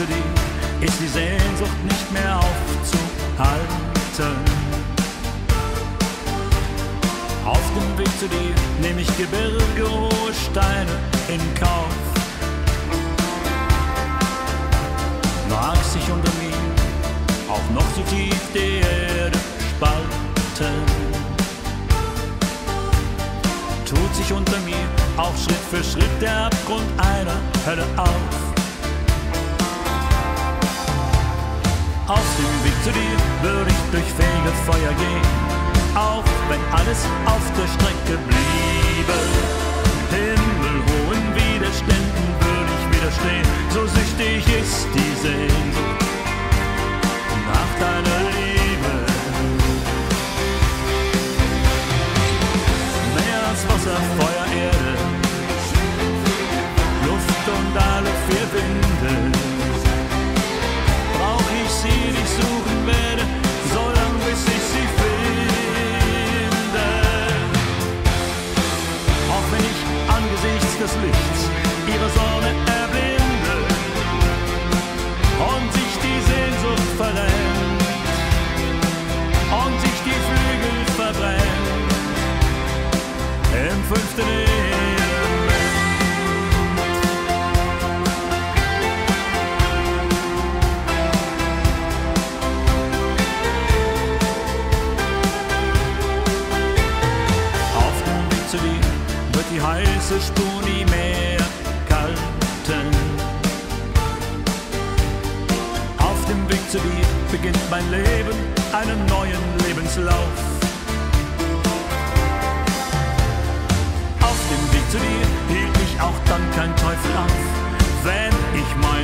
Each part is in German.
Zu dir ist die Sehnsucht nicht mehr aufzuhalten. Auf dem Weg zu dir nehme ich Gebirge, hohe Steine in Kauf. Mag sich unter mir auch noch so tief die Erde spalten. Tut sich unter mir auch Schritt für Schritt der Abgrund einer Hölle auf. Auf dem Weg zu dir würde ich durch Fegefeuer gehen, auch wenn alles auf der Strecke bliebe. Himmelhohen Widerständen würde ich widerstehen, so süchtig ist die Sehnsucht angesichts des heiße Spur nie mehr kalten. Auf dem Weg zu dir beginnt mein Leben einen neuen Lebenslauf. Auf dem Weg zu dir hielt mich auch dann kein Teufel auf, wenn ich meine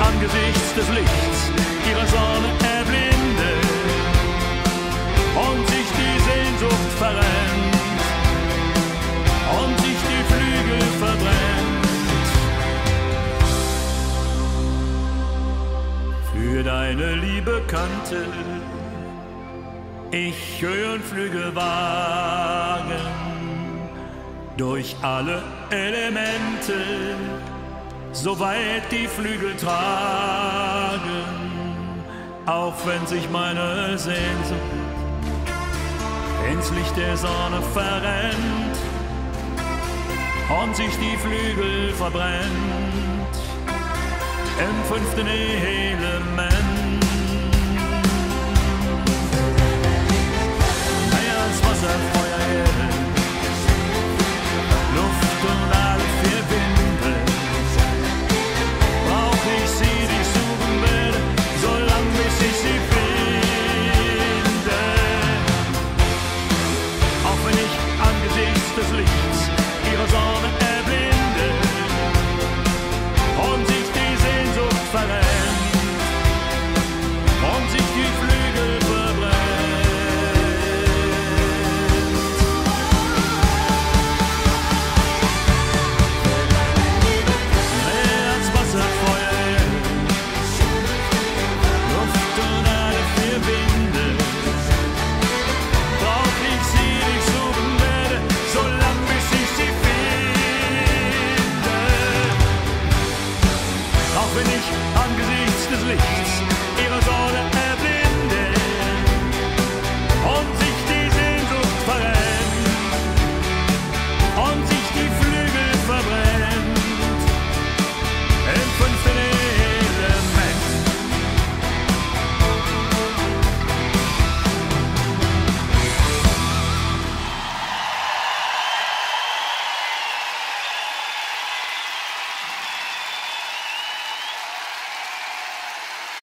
angesichts des Lichts ihrer Sonne erblinde und sich die Sehnsucht verrennt und sich die Flügel verbrennt. Für deine Liebe kannte ich Höhenflüge wagen durch alle Elemente, soweit die Flügel tragen, auch wenn sich meine Sehnsucht ins Licht der Sonne verrennt und sich die Flügel verbrennt im fünften Element. Angesichts des Lichts